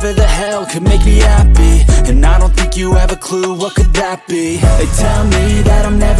whatever the hell could make me happy. And I don't think you have a clue what could that be. They tell me that I'm never